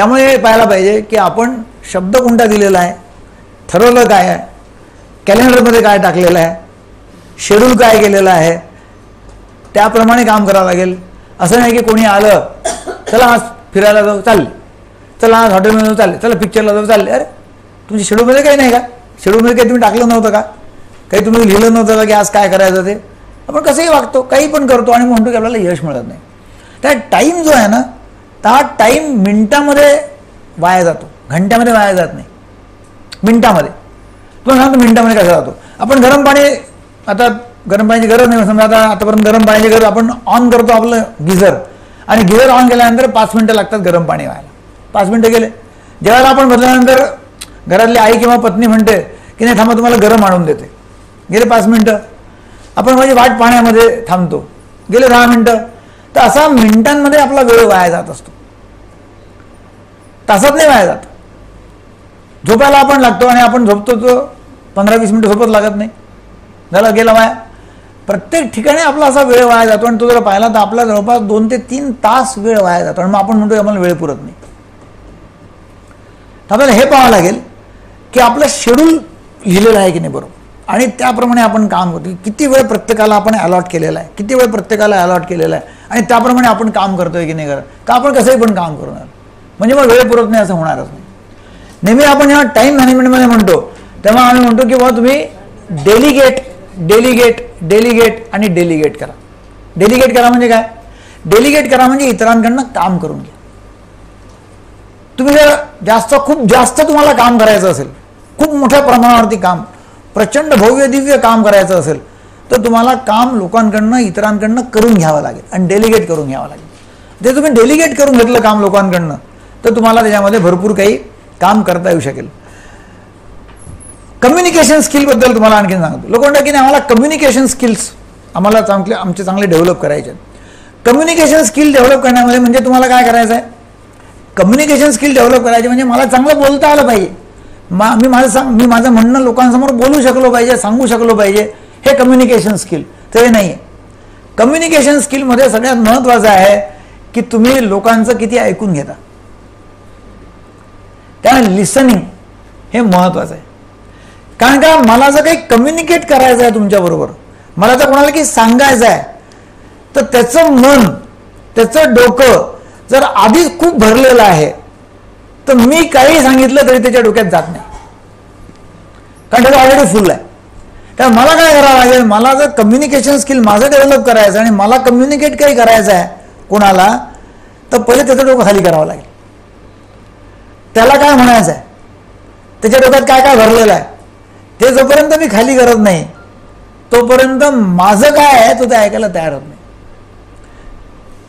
त्यामुळे हे पाहायला पाहिजे की आपण शब्द कोणता दिलेला आहे? ठरवलं काय आहे? कॅलेंडरमध्ये काय टाकलेलं आहे? शेड्यूल काय केलेलं आहे? त्याप्रमाणे काम करावं लागेल. असं नाही की कोणी आलं चला आज फिरायला जाऊ चालले. चला आज हॉटेलमध्ये जाऊ चालले. चला पिक्चरला जाऊ चालले. अरे तुमच्या शेड्यूलमध्ये काही नाही का? शेड्यूलमध्ये काही तुम्ही टाकलं नव्हतं का? काही तुम्ही लिहिलं नव्हतं का की आज काय करायचं ते? आपण कसंही वागतो काही पण करतो आणि म्हणतो की आपल्याला यश मिळत नाही. त्या टाईम जो आहे ना तर हा टाईम मिनटामध्ये वाया जातो. घंट्यामध्ये वाया जात नाही. मिनटामध्ये. तुम्हाला सांगतो मिनटामध्ये कसा जातो. आपण गरम पाणी आता गरम पाण्याची गरज नाही. समजा आता आतापर्यंत गरम पाण्याची गरज आपण ऑन करतो आपलं गिझर आणि गिझर ऑन केल्यानंतर पाच मिनटं लागतात गरम पाणी व्हायला. पाच मिनटं गेले. जेव्हा आपण बदल्यानंतर घरातली आई किंवा पत्नी म्हणते की नाही थांबा तुम्हाला गरम आणून देते. गेले पाच मिनटं. आपण म्हणजे वाट पाण्यामध्ये थांबतो. गेले दहा मिनटं. तर असा मिनिटांमध्ये आपला वेळ वाया जात असतो. तासात नाही वाया जात. झोपायला आपण लागतो आणि आपण झोपतो तो पंधरा वीस मिनटं झोपत लागत नाही. झाला गेला वाया. प्रत्येक ठिकाणी आपला असा वेळ वाया जातो आणि तो जर पाहिला तर आपला जवळपास दोन ते तीन तास वेळ वाया जातो. आणि मग आपण म्हणतो आम्हाला वेळ पुरत नाही. तर आपल्याला हे पाहावं लागेल की आपलं शेड्यूल लिहिलेलं आहे की नाही बरोबर. आणि त्याप्रमाणे आपण काम करतो. किती वेळ प्रत्येकाला आपण अलॉट केलेला आहे. किती वेळ प्रत्येकाला अलॉट केलेला आहे. आणि त्याप्रमाणे आपण काम करतोय की नाही करत. का आपण कसंही पण काम करणार. म्हणजे मग वेळ पुरत नाही असं होणारच नाही. नेहमी आपण जेव्हा टाईम मॅनेजमेंटमध्ये म्हणतो तेव्हा आम्ही म्हणतो की बाबा तुम्ही डेलिगेट डेलिगेट डेलिगेट आणि डेलिगेट करा. डेलिगेट करा म्हणजे काय? डेलिगेट करा म्हणजे इतरांकडनं काम करून घ्या. तुम्ही जर जास्त खूप जास्त तुम्हाला काम करायचं असेल खूप मोठ्या प्रमाणावरती काम प्रचंड भव्य दिव्य काम करायचं असेल तर तुम्हाला काम लोकांकडनं इतरांकडनं करून घ्यावं लागेल आणि डेलिगेट करून घ्यावं लागेल. ते तुम्ही डेलिगेट करून घेतलं काम लोकांकडनं तर तुम्हाला त्याच्यामध्ये भरपूर काही काम करता येऊ शकेल. कम्युनिकेशन स्किलबद्दल तुम्हाला आणखीन सांगतो. लोक म्हणतात की नाही आम्हाला कम्युनिकेशन स्किल्स आम्हाला चांगले आमचे चांगले डेव्हलप करायचे कम्युनिकेशन स्किल डेव्हलप करण्यामध्ये म्हणजे तुम्हाला काय करायचं आहे? कम्युनिकेशन स्किल डेव्हलप करायचे म्हणजे मला चांगलं बोलता आलं पाहिजे. मा मी माझं सांग मी माझं म्हणणं लोकांसमोर बोलू शकलो पाहिजे सांगू शकलो पाहिजे. हे कम्युनिकेशन स्किल ते नाही आहे कम्युनिकेशन स्किलमध्ये सगळ्यात महत्त्वाचं आहे की तुम्ही लोकांचं किती ऐकून घेता. त्यामुळे लिसनिंग हे महत्त्वाचं आहे. कारण का? मला जर काही कम्युनिकेट करायचं आहे तुमच्याबरोबर मला जर कोणाला काही सांगायचं आहे तर त्याचं मन त्याचं डोकं जर आधीच खूप भरलेलं आहे तर मी काही सांगितलं तरी त्याच्या डोक्यात जात नाही. कारण त्याचं ऑलरेडी फुल आहे. कारण मला काय करावं लागेल? मला जर कम्युनिकेशन स्किल माझं डेव्हलप करायचं आणि मला कम्युनिकेट काही करायचं आहे कोणाला तर पहिले त्याचं डोकं खाली करावं लागेल. त्याला काय म्हणायचं आहे त्याच्या डोक्यात काय काय भरलेलं आहे? ते जोपर्यंत मी खाली करत नाही तोपर्यंत माझं काय आहे तो ते ऐकायला तयार होत नाही.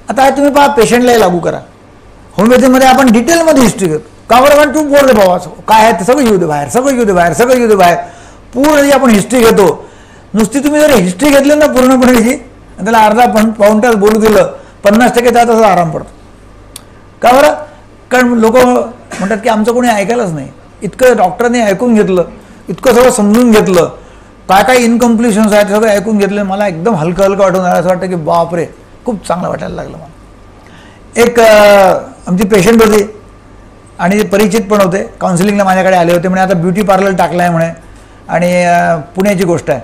आता तुम्ही पहा पेशंटलाही लागू करा. होमिओपॅथीमध्ये आपण डिटेलमध्ये हिस्ट्री घेतो. का बरं? कारण तू बोल भाऊ बाबा काय आहे ते सगळं येऊ दे बाहेर सगळं येऊ दे बाहेर सगळं येऊ दे बाहेर. पूर्ण जी आपण हिस्ट्री घेतो. नुसती तुम्ही जर हिस्ट्री घेतली ना पूर्णपणे त्याची त्याला अर्धा पण पाऊन तास बोलू दिलं पन्नास टक्के त्यात असा आराम पडतो. का बरं? कारण लोक म्हणतात की आमचं कोणी ऐकायलाच नाही. इतकं डॉक्टरने ऐकून घेतलं इतकं सगळं समजून घेतलं. काय काय इनकम्प्लिशन्स आहेत सगळं ऐकून घेतलं. मला एकदम हलकं हलकं वाटून आलं. असं वाटतं की बापरे खूप चांगलं वाटायला लागलं मला. एक आमची पेशंट होती आणि ते परिचित पण होते. काउन्सिलिंगला माझ्याकडे आले होते. म्हणे आता ब्युटी पार्लर टाकलं आहे म्हणे. आणि पुण्याची गोष्ट आहे.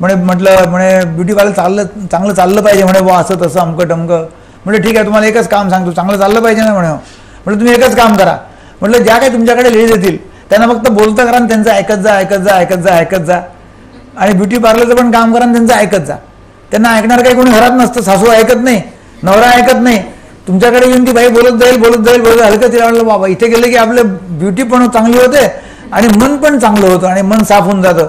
म्हणे म्हटलं म्हणे ब्युटी पार्लर चाललं चांगलं चाललं पाहिजे म्हणे. वा असं तसं अमकं टमकं. म्हणजे ठीक आहे तुम्हाला एकच काम सांगतो. चांगलं चाललं पाहिजे ना म्हणे. म्हटलं तुम्ही एकच काम करा. म्हटलं ज्या काही तुमच्याकडे लेडीज येतील त्यांना फक्त बोलतं करा आणि त्यांचं ऐकत जा ऐकत जा ऐकत जा ऐकत जा. आणि ब्युटी पार्लरचं पण काम करा आणि त्यांचं ऐकत जा. त्यांना ऐकणार काही कोणी घरात नसतं सासू ऐकत नाही नवरा ऐकत नाही. तुमच्याकडे येऊन ती बाई बोलत जाईल बोलत जाईल बोलत हलकं तिला वाटलं बाबा इथे गेले की आपलं ब्युटी पण चांगली होते आणि मन पण चांगलं होतं आणि मन साफ होऊन जातं.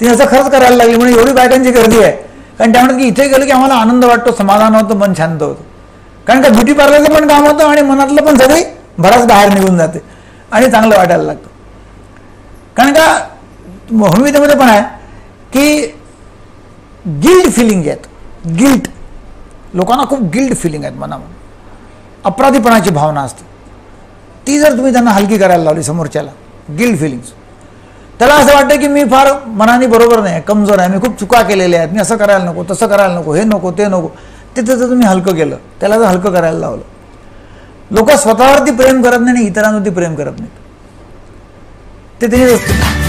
ती असं खरंच करायला लागली म्हणजे एवढी बायकांची गर्दी आहे. कारण त्यामुळे की इथे गेलं की आम्हाला आनंद वाटतो समाधान होतं मन शांत होतं. कारण का ब्युटी पार्लरचं पण काम होतं आणि मनातलं पण सगळी भराच बाहेर निघून जाते. आणि चांगलं वाटायला लागतं. कारण का होमिओपॅथीमध्ये पण आहे की गिल्ड फिलिंग आहेत गिल्ट लोकांना खूप गिल्ट फिलिंग आहेत मनामध्ये. अपराधीपणाची भावना असते. ती जर तुम्ही त्यांना हलकी करायला लावली समोरच्याला गिल्ड फिलिंग्स त्याला असं वाटतं की मी फार मनाने बरोबर नाही कमजोर आहे मी खूप चुका केलेल्या आहेत मी असं करायला नको तसं करायला नको हे नको ते नको. ते त्याचं तुम्ही हलकं केलं त्याला जर हलकं करायला लावलं लोक स्वतःवरती प्रेम करत नाही आणि इतरांवरती प्रेम करत नाहीत. ते त्याची